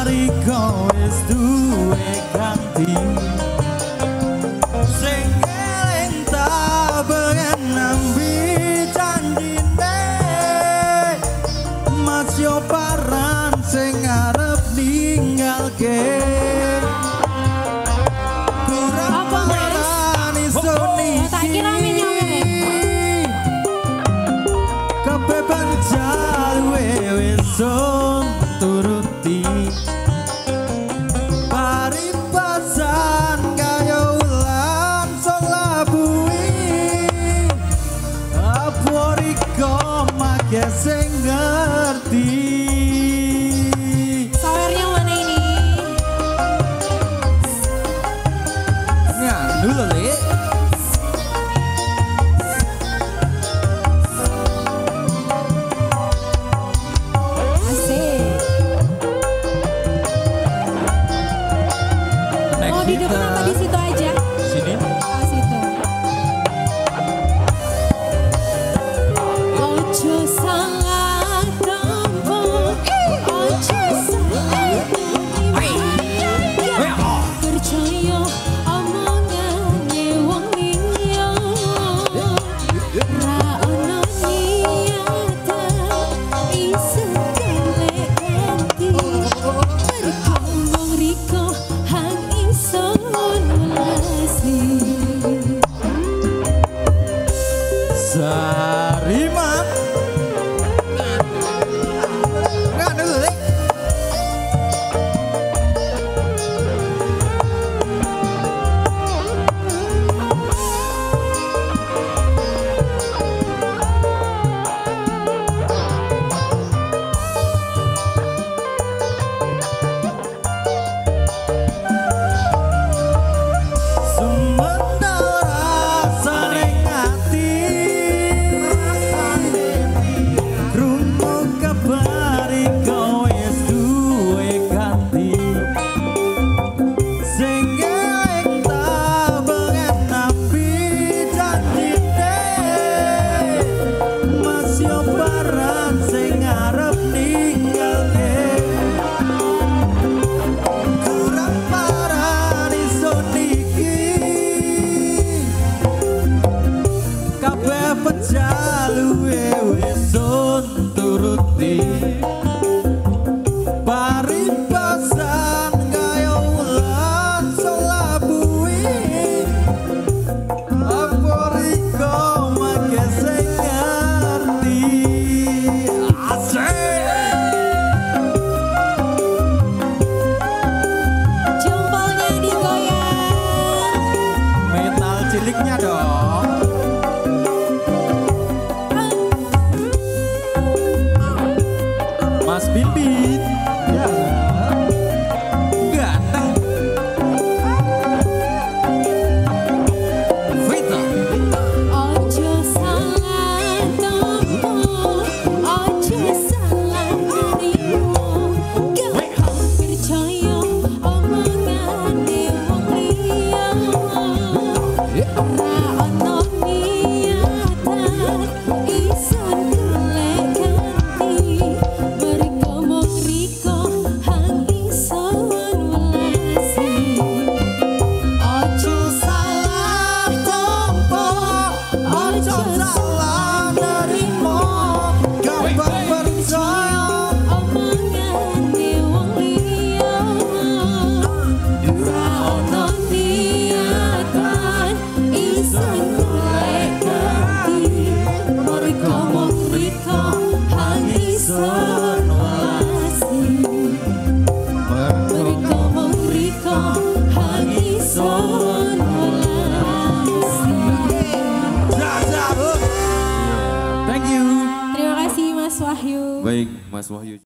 Nalika es duwe ganti. Sing eling ta bengen nambi candine. Mas yo paran sing arep ninggalke. So di depan apa di situ aja? Zarima 帮助蟑螂 Baik, Mas Wahyu.